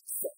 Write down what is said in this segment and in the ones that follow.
Yes.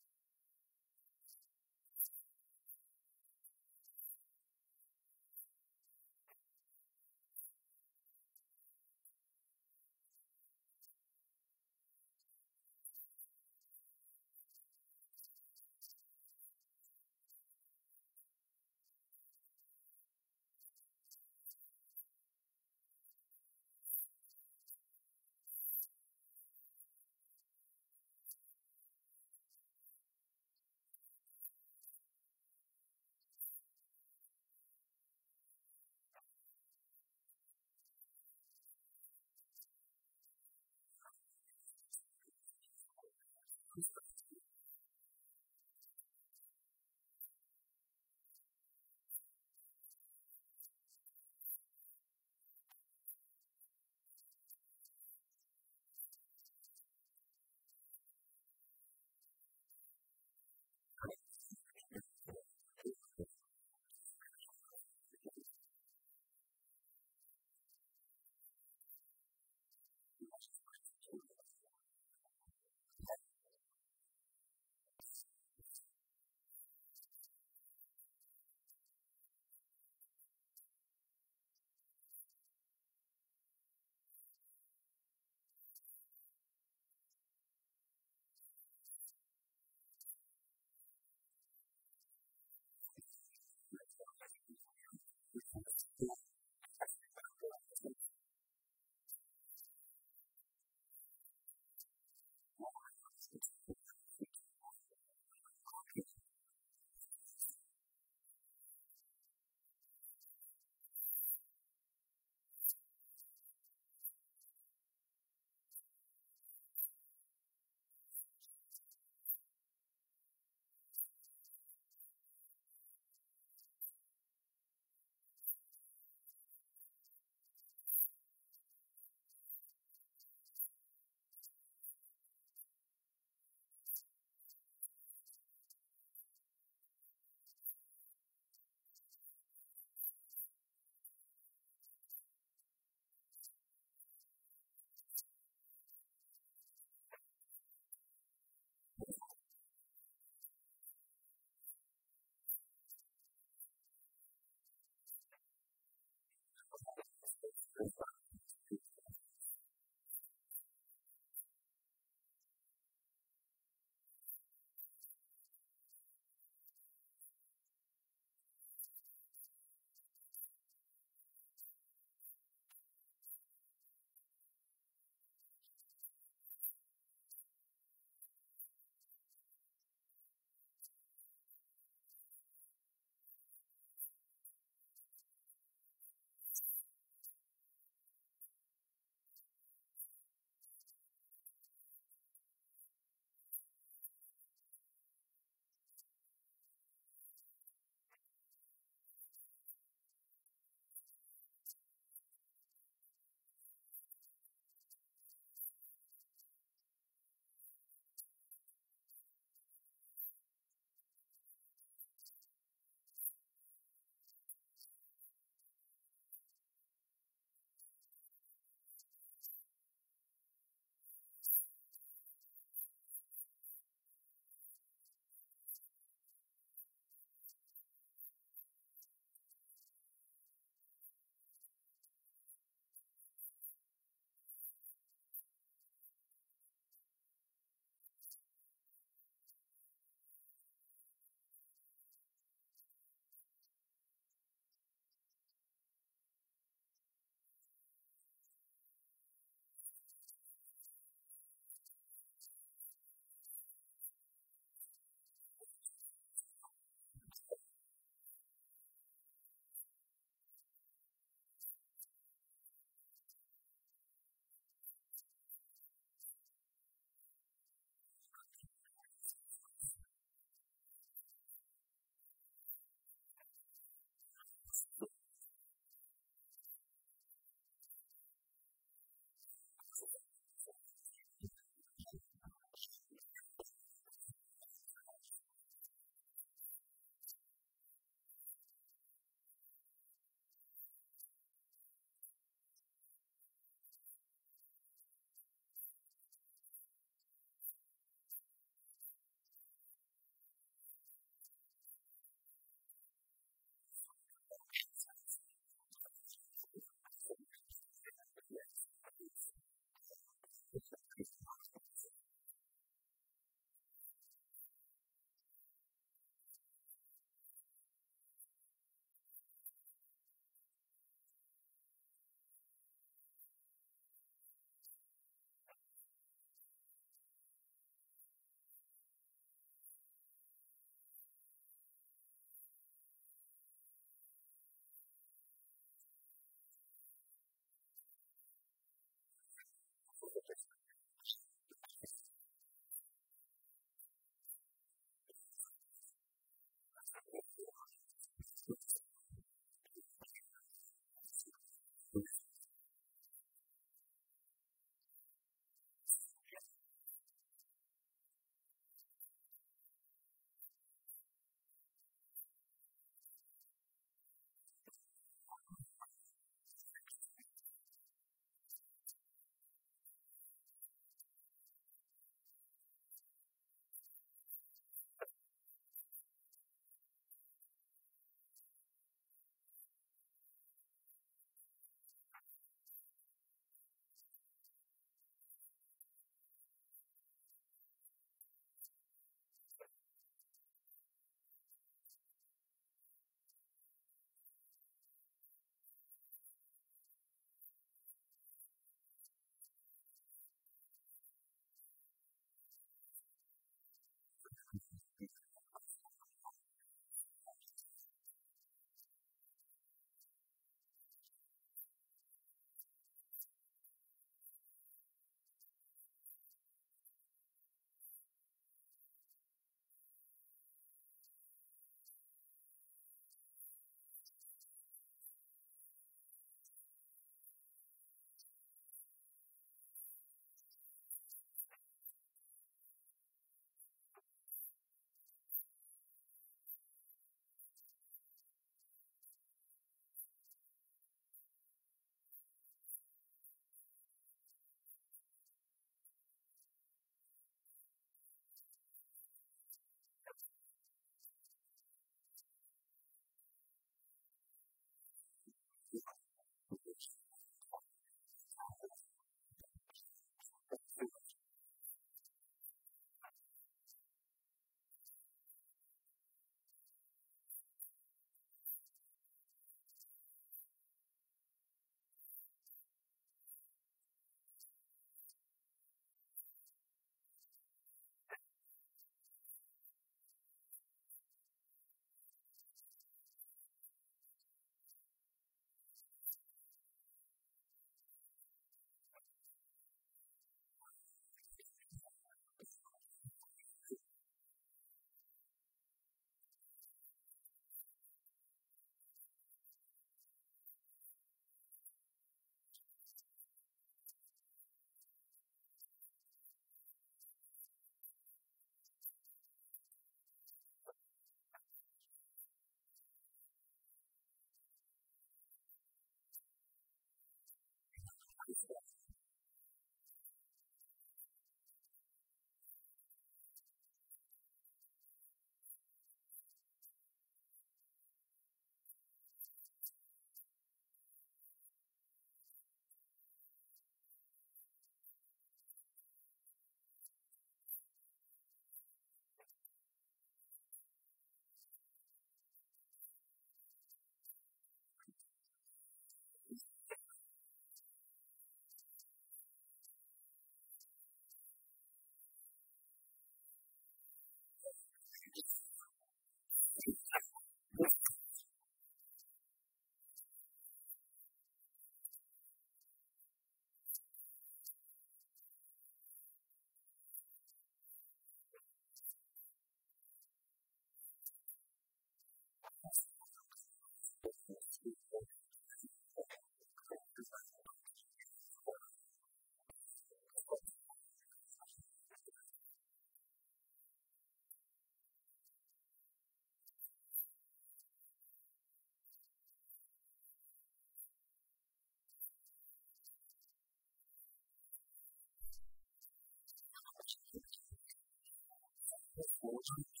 Thank you.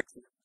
Excellent.